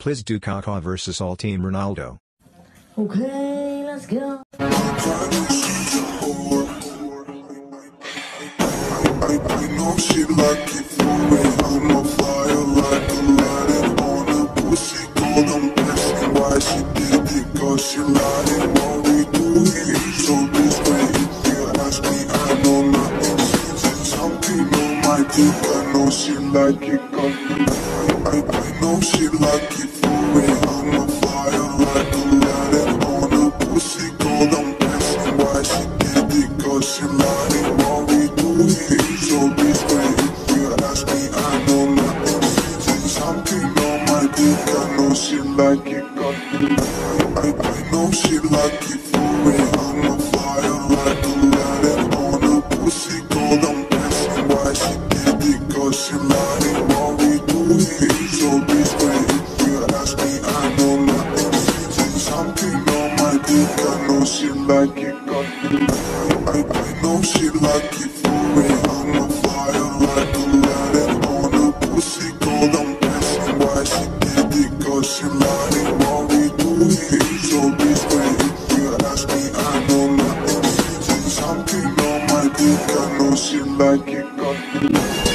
Please do Kaká versus All Team Ronaldo. Okay, let's go. I, I know she like it I'm me, know. She like it. I, I, I for me. I'm fire like a lighted on a pussy. Them asking why she did. Cause she lied it. What we do here so this way. If you ask me, I know nothing. She's something on my dick. I know she like it. Cause I, I, I she like it for me. I'm a fire like a pussy. Asking why she did. Cause she lied she like it. I, I, know she like it for me. I'm a fire like a lighted on a pussy. Call them asking why she did it. Cause she lied it. What we do here so this way. If you ask me, I know nothing. She's something on my dick. I know she like it.